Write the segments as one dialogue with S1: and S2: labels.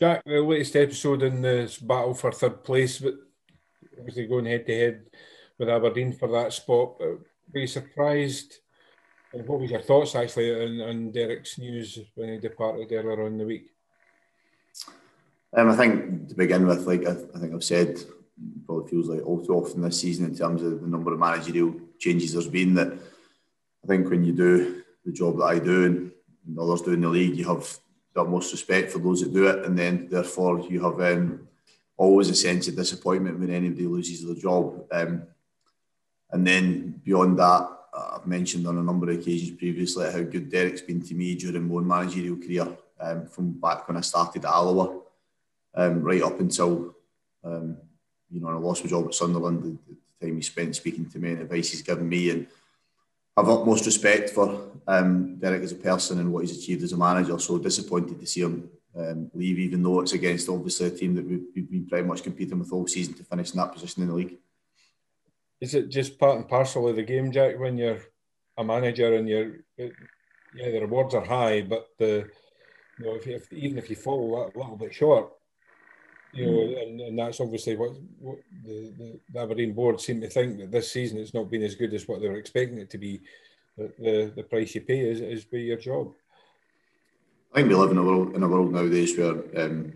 S1: Jack, the latest episode in this battle for third place, but obviously going head to head with Aberdeen for that spot. Uh, were you surprised? And what was your thoughts actually on, on Derek's news when he departed earlier on the week?
S2: Um, I think to begin with, like I, I, think I've said, probably feels like all too often this season in terms of the number of managerial changes there's been. That I think when you do the job that I do and others do in the league, you have the utmost respect for those that do it, and then therefore you have um, always a sense of disappointment when anybody loses their job. Um, and then beyond that, I've mentioned on a number of occasions previously how good Derek's been to me during my managerial career, um, from back when I started at Alloa, um, right up until um, you know I lost my job at Sunderland. The, the, time he spent speaking to me and advice he's given me, and I've utmost respect for um, Derek as a person and what he's achieved as a manager. So disappointed to see him um, leave, even though it's against obviously a team that we've, been pretty much competing with all season to finish in that position in the league.
S1: Is it just part and parcel of the game, Jack, when you're a manager and you're, yeah, the rewards are high, but the, you know, if, if even if you fall a little bit short, you know, and, and that's obviously what, what the, the, the Aberdeen board seem to think that this season it's not been as good as what they were expecting it to be. The, the, the price you pay is, is be your job.
S2: I think we live in a world in a world nowadays where um,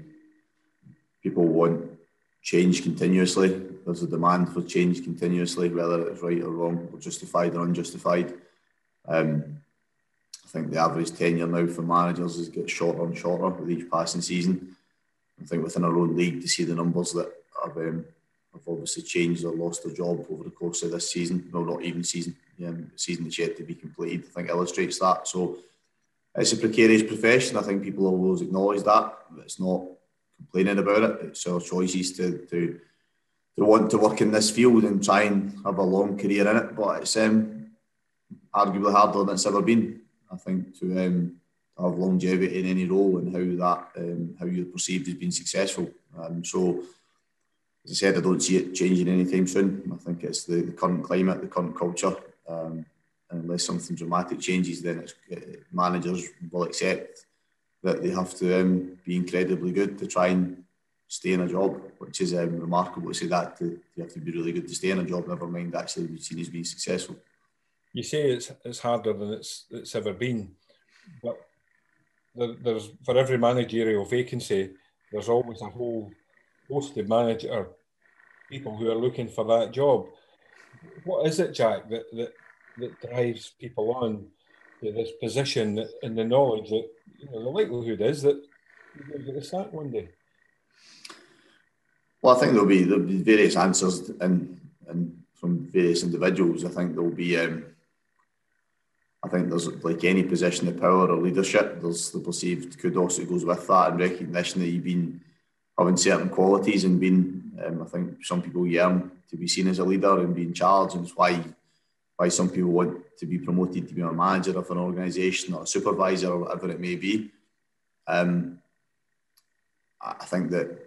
S2: people want change continuously. There's a demand for change continuously, whether it's right or wrong, or justified or unjustified. Um, I think the average tenure now for managers is get shorter and shorter with each passing season. I think within our own league to see the numbers that have, um, have obviously changed or lost their job over the course of this season, no, not even season, um, season that's yet to be completed, I think illustrates that. So it's a precarious profession. I think people always acknowledge that. It's not complaining about it. It's our choices to, to to want to work in this field and try and have a long career in it. But it's um, arguably harder than it's ever been. I think to, um, have longevity in any role and how that um, how you're perceived as being successful. Um, so, as I said, I don't see it changing anytime soon. I think it's the, the current climate, the current culture. Um, unless something dramatic changes, then it's, uh, managers will accept that they have to um, be incredibly good to try and stay in a job, which is um, remarkable to say that to, you have to be really good to stay in a job, never mind actually be seen as being successful.
S1: You say it's it's harder than it's it's ever been, but there, there's for every managerial vacancy, there's always a whole host of manager people who are looking for that job. What is it, Jack, that that that drives people on to this position and the knowledge that you know the likelihood is that you're going to get a sack one day.
S2: Well, I think there'll be there'll be various answers and and from various individuals. I think there'll be. Um, I think there's like any position of power or leadership, there's the perceived kudos that goes with that and recognition that you've been having certain qualities and being. Um, I think some people yearn to be seen as a leader and be in charge, and it's why why some people want to be promoted to be a manager of an organisation or a supervisor or whatever it may be. Um, I think that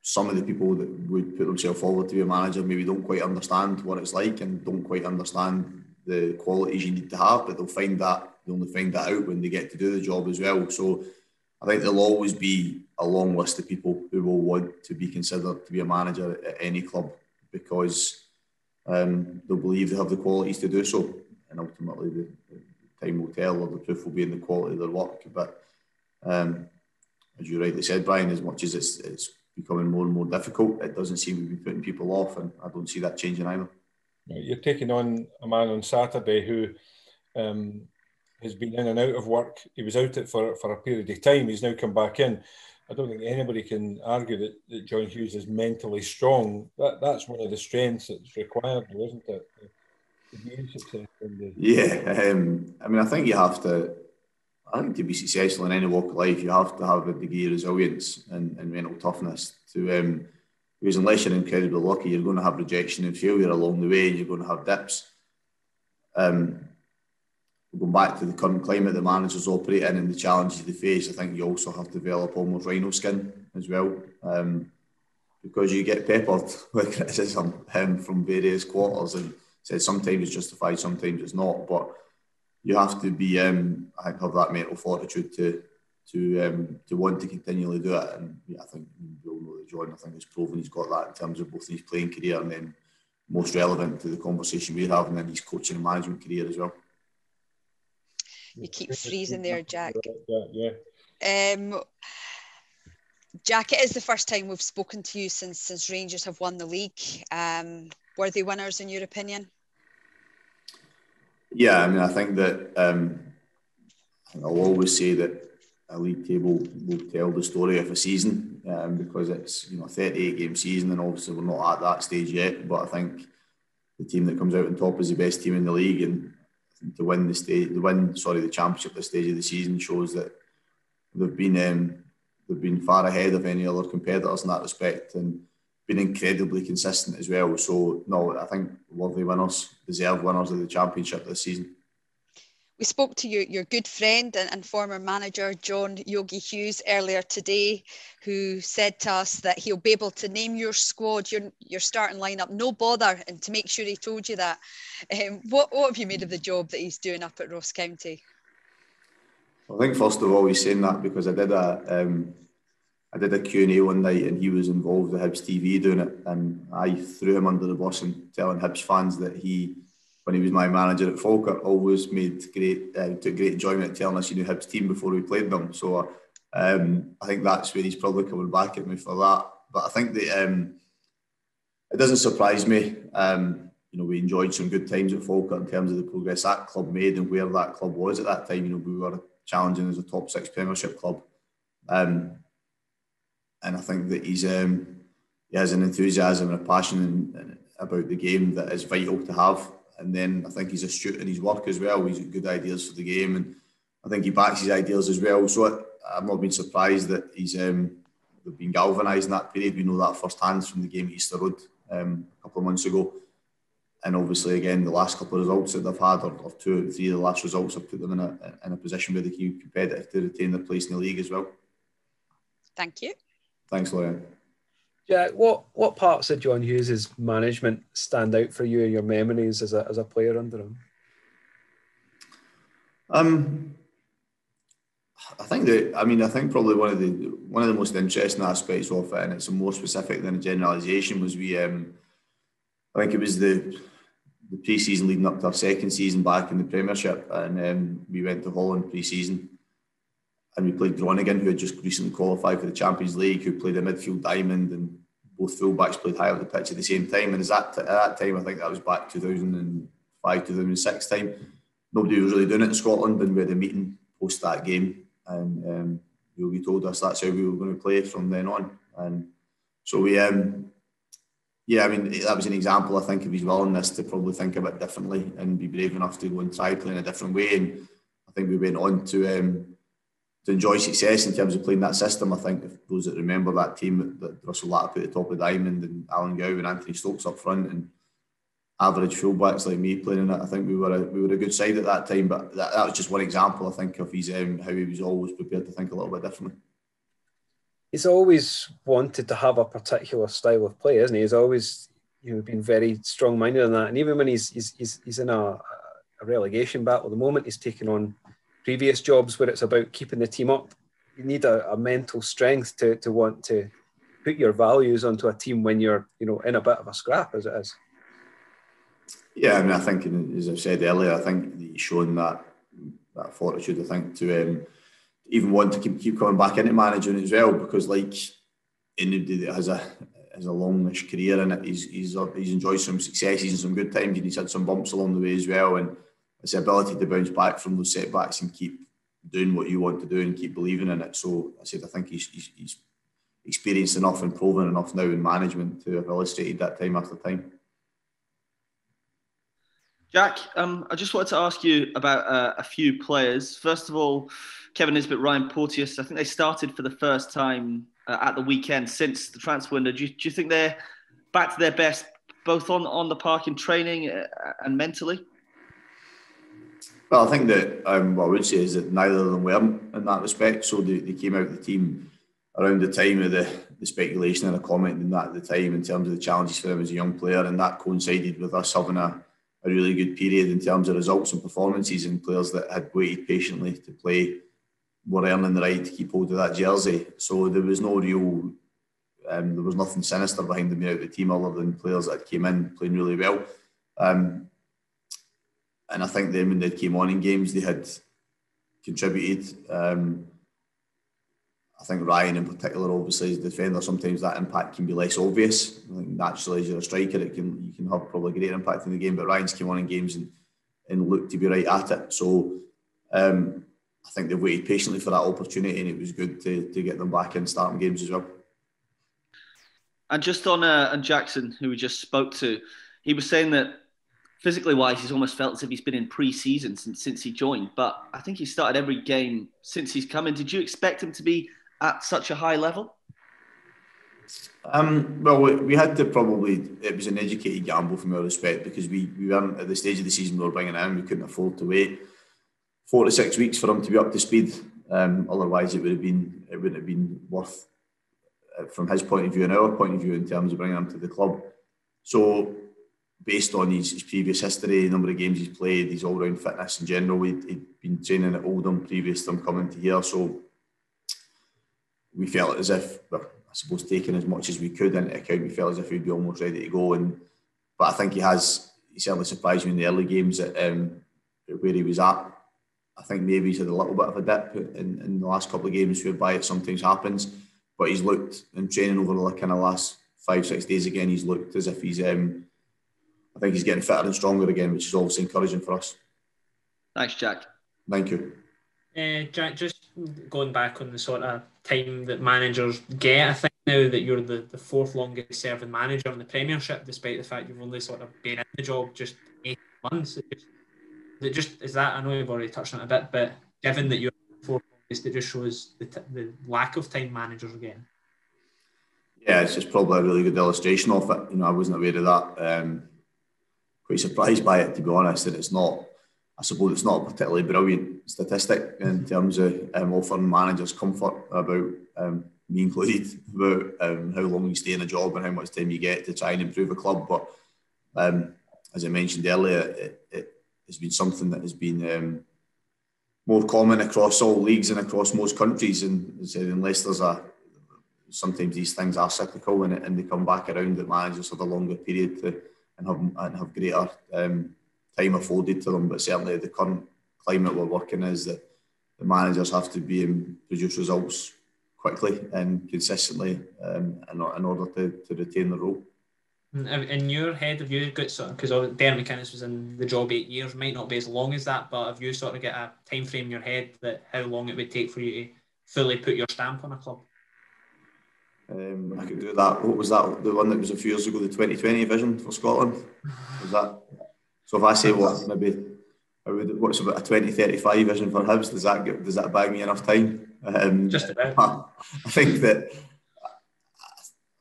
S2: some of the people that would put themselves forward to be a manager maybe don't quite understand what it's like and don't quite understand the qualities you need to have, but they'll find that they only find that out when they get to do the job as well. So I think there'll always be a long list of people who will want to be considered to be a manager at any club because um, they'll believe they have the qualities to do so. And ultimately, the, the time will tell, or the proof will be in the quality of their work. But um, as you rightly said, Brian, as much as it's, it's becoming more and more difficult, it doesn't seem to be putting people off, and I don't see that changing either.
S1: You're taking on a man on Saturday who um, has been in and out of work. He was out it for, for a period of time. He's now come back in. I don't think anybody can argue that, that John Hughes is mentally strong. That that's one of the strengths that's required, isn't it?
S2: Yeah, um, I mean, I think you have to. I think to be successful in any walk of life, you have to have a degree of resilience and, and mental toughness. To um, because unless you're incredibly lucky, you're going to have rejection and failure along the way, and you're going to have dips. Um, going back to the current climate the managers operate in and the challenges they face, I think you also have to develop almost rhino skin as well. Um, because you get peppered with criticism um, from various quarters and said sometimes it's justified, sometimes it's not. But you have to be, um, I have that mental fortitude to to um, to want to continually do it. And yeah, I think we all know that John. I think has proven he's got that in terms of both his playing career and then most relevant to the conversation we're having in his coaching and management career as well.
S3: You keep freezing there, Jack.
S1: Yeah.
S3: Um, Jack, it is the first time we've spoken to you since since Rangers have won the league. Um, were they winners in your opinion?
S2: Yeah, I mean, I think that um, I'll always say that a league table will tell the story of a season um, because it's you know 38 game season and obviously we're not at that stage yet. But I think the team that comes out on top is the best team in the league, and to win the stage, the win sorry the championship at the stage of the season shows that they've been um, they've been far ahead of any other competitors in that respect and been incredibly consistent as well. So no, I think worthy winners, deserve winners of the championship this season
S3: we spoke to your, your good friend and, and former manager, John Yogi Hughes, earlier today, who said to us that he'll be able to name your squad, your, your starting lineup, no bother, and to make sure he told you that. Um, what, what have you made of the job that he's doing up at Ross County?
S2: I think first of all he's saying that because I did a um, I did a Q&A one night and he was involved with Hibs TV doing it and I threw him under the bus and telling Hibs fans that he when he was my manager at Falkirk, always made great uh, took great enjoyment telling us he knew Hibs team before we played them. So um, I think that's where he's probably coming back at me for that. But I think that um, it doesn't surprise me. Um, you know, we enjoyed some good times at Falkirk in terms of the progress that club made and where that club was at that time. You know, we were challenging as a top six Premiership club, um, and I think that he's um, he has an enthusiasm and a passion about the game that is vital to have and then I think he's astute in his work as well. He's got good ideas for the game, and I think he backs his ideas as well. So I've not been surprised that he's um, been galvanised in that period. We know that firsthand from the game at Easter Road um, a couple of months ago. And obviously, again, the last couple of results that they've had, or, or two or three of the last results, have put them in a, in a position where they can be competitive to retain their place in the league as well.
S3: Thank you.
S2: Thanks, Lauren.
S4: Yeah, what what parts of John Hughes's management stand out for you in your memories as a as a player under him?
S2: Um, I think that I mean I think probably one of the one of the most interesting aspects of it, and it's more specific than a generalisation, was we um, I think it was the the pre-season leading up to our second season back in the Premiership, and um, we went to Holland pre-season and we played Groningen, who had just recently qualified for the Champions League, who played a midfield diamond, and both fullbacks played high up the pitch at the same time. And that at that time, I think that was back 2005, 2006 time. Nobody was really doing it in Scotland, and we had a meeting post that game, and um, Yogi told us that's how we were going to play from then on. And so we, um, yeah, I mean that was an example, I think, of his willingness to probably think a bit differently and be brave enough to go and try playing a different way. And I think we went on to. Um, to enjoy success in terms of playing that system. I think if those that remember that team that Russell Latapy at the top of diamond and Alan Gow and Anthony Stokes up front and average fullbacks like me playing in it, I think we were a, we were a good side at that time. But that, that was just one example, I think, of his um, how he was always prepared to think a little bit differently.
S4: He's always wanted to have a particular style of play, isn't he? He's always you know been very strong minded in that, and even when he's he's he's, he's in a, a relegation battle at the moment, he's taking on previous jobs where it's about keeping the team up. You need a, a, mental strength to, to want to put your values onto a team when you're, you know, in a bit of a scrap as it is.
S2: Yeah, I mean, I think, as I said earlier, I think he's shown that that fortitude. I think to um, even want to keep keep coming back into managing as well, because like anybody that has a has a longish career it, he's he's he's enjoyed some successes and some good times, and he's had some bumps along the way as well, and it's the ability to bounce back from those setbacks and keep doing what you want to do and keep believing in it. So I said, I think he's, he's, he's experienced enough and proven enough now in management to have illustrated that time after time.
S5: Jack, um, I just wanted to ask you about uh, a few players. First of all, Kevin Nisbet, Ryan Porteous. I think they started for the first time uh, at the weekend since the transfer window. Do you, do you, think they're back to their best, both on, on the park in training uh, and mentally?
S2: Well, I think that um, what I would say is that neither of them were in that respect. So they, they came out of the team around the time of the, the speculation and the comment in that at the time in terms of the challenges for him as a young player, and that coincided with us having a, a really good period in terms of results and performances and players that had waited patiently to play were earning the right to keep hold of that jersey. So there was no real, um, there was nothing sinister behind them out of the team other than players that came in playing really well. Um, and I think then when they came on in games, they had contributed. Um, I think Ryan in particular, obviously as a defender, sometimes that impact can be less obvious. I think naturally as you're a striker, it can you can have probably greater impact in the game. But Ryan's came on in games and, and looked to be right at it. So um, I think they've waited patiently for that opportunity, and it was good to, to get them back in starting games as well.
S5: And just on uh, and Jackson, who we just spoke to, he was saying that physically wise, he's almost felt as if he's been in pre-season since since he joined. But I think he started every game since he's come in. Did you expect him to be at such a high level?
S2: Um, well, we had to probably, it was an educated gamble from our respect because we, we weren't at the stage of the season we were bringing in, we couldn't afford to wait four to six weeks for him to be up to speed. Um, otherwise, it would have been it wouldn't have been worth uh, from his point of view and our point of view in terms of bringing him to the club. So, based on his, his previous history, number of games he's played, his all round fitness in general, he'd, he'd, been training at Oldham previous to him coming to here. So, we felt as if, well, I suppose, taking as much as we could into account, we felt as if he'd be almost ready to go. And but I think he has. He certainly surprised me in the early games at um, where he was at I think maybe he's had a little bit of a dip in, in the last couple of games whereby it sometimes happens. But he's looked in training over the kind of last five, six days again, he's looked as if he's um, I think he's getting fitter and stronger again, which is obviously encouraging for us.
S5: Thanks, Jack.
S2: Thank you.
S6: Uh, Jack, just going back on the sort of time that managers get, I think now that you're the, the fourth longest serving manager in the Premiership, despite the fact you've only sort of been in the job just eight months, it just it just is that I know you've already touched on it a bit, but given that you're four it just shows the, t- the lack of time managers again.
S2: Yeah, it's just probably a really good illustration of it. You know, I wasn't aware of that. Um, quite surprised by it, to be honest. And it's not, I suppose, it's not a particularly brilliant statistic in terms of um, offering managers comfort about um, me included about um, how long you stay in a job and how much time you get to try and improve a club. But um, as I mentioned earlier, it, it, has been something that has been um, more common across all leagues and across most countries. And unless there's a sometimes these things are cyclical and, and they come back around that managers have a longer period to and have and have greater um, time afforded to them. But certainly the current climate we're working is that the managers have to be and produce results quickly and consistently um, in, in order to, to retain the role.
S6: In your head, have you got sort of because Darren McInnes was in the job eight years, might not be as long as that, but have you sort of get a time frame in your head that how long it would take for you to fully put your stamp on a club?
S2: Um, I could do that. What was that? The one that was a few years ago, the 2020 vision for Scotland. Was that? So if I say what maybe I would, what's about a 2035 vision for Hibs? Does that get, does that buy me enough time?
S6: Um, Just about.
S2: I think that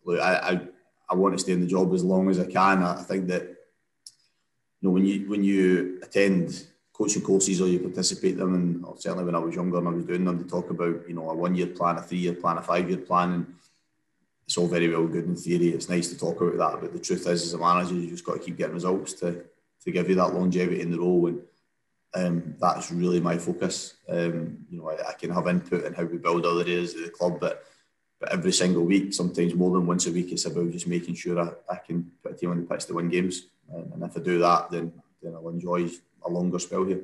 S2: look, I, I I want to stay in the job as long as I can. I think that you know when you when you attend coaching courses or you participate in them, and certainly when I was younger and I was doing them, they talk about you know a one year plan, a three year plan, a five year plan, and it's all very well good in theory. It's nice to talk about that, but the truth is, as a manager, you just got to keep getting results to to give you that longevity in the role, and um, that's really my focus. Um, you know, I, I, can have input in how we build other areas of the club, but but every single week, sometimes more than once a week, it's about just making sure I, I can put a team on the pitch to win games. And, and, if I do that, then then I'll enjoy a longer spell here.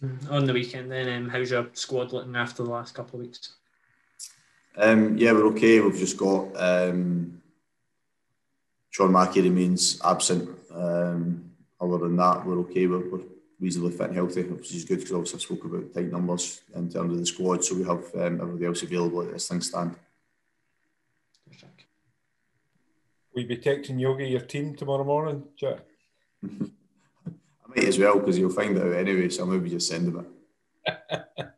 S6: Mm, on the weekend, then, um, how's your squad looking after the last couple of weeks?
S2: Um, yeah, we're okay. We've just got um, Sean Mackie remains absent. Um, other than that, we're okay. We're, we're, reasonably fit and healthy, which is good because obviously I spoke about tight numbers in terms of the squad, so we have um, everybody else available as things stand.
S1: Will you be texting Yogi your team tomorrow morning, Jack?
S2: I might as well because you'll find out anyway, so maybe just send him
S1: it.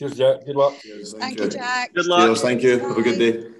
S1: Cheers, Jack. Good luck.
S3: Cheers, thank, thank you. you, Jack.
S5: Good luck.
S2: Cheers, thank you. Bye. Have a good day.